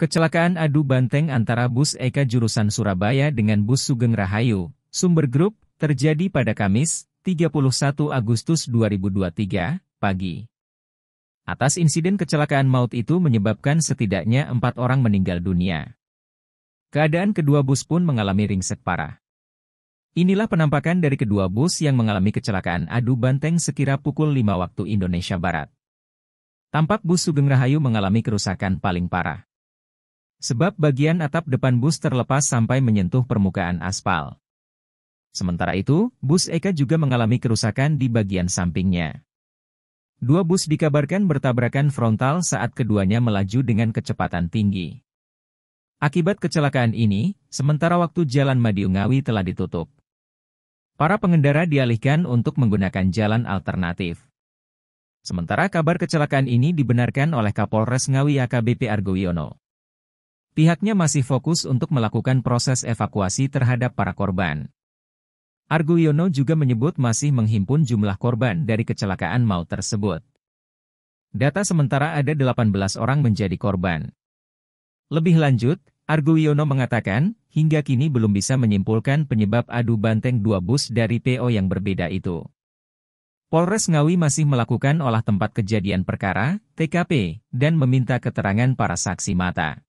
Kecelakaan adu banteng antara bus Eka jurusan Surabaya dengan bus Sugeng Rahayu, Sumber Group, terjadi pada Kamis, 31 Agustus 2023, pagi. Atas insiden kecelakaan maut itu menyebabkan setidaknya empat orang meninggal dunia. Keadaan kedua bus pun mengalami ringsek parah. Inilah penampakan dari kedua bus yang mengalami kecelakaan adu banteng sekira pukul 5 waktu Indonesia Barat. Tampak bus Sugeng Rahayu mengalami kerusakan paling parah. Sebab bagian atap depan bus terlepas sampai menyentuh permukaan aspal. Sementara itu, bus Eka juga mengalami kerusakan di bagian sampingnya. Dua bus dikabarkan bertabrakan frontal saat keduanya melaju dengan kecepatan tinggi. Akibat kecelakaan ini, sementara waktu Jalan Madiun Ngawi telah ditutup. Para pengendara dialihkan untuk menggunakan jalan alternatif. Sementara kabar kecelakaan ini dibenarkan oleh Kapolres Ngawi AKBP Argo Wiono. Pihaknya masih fokus untuk melakukan proses evakuasi terhadap para korban. Arguyono juga menyebut masih menghimpun jumlah korban dari kecelakaan maut tersebut. Data sementara ada 18 orang menjadi korban. Lebih lanjut, Arguyono mengatakan, hingga kini belum bisa menyimpulkan penyebab adu banteng dua bus dari PO yang berbeda itu. Polres Ngawi masih melakukan olah tempat kejadian perkara, TKP, dan meminta keterangan para saksi mata.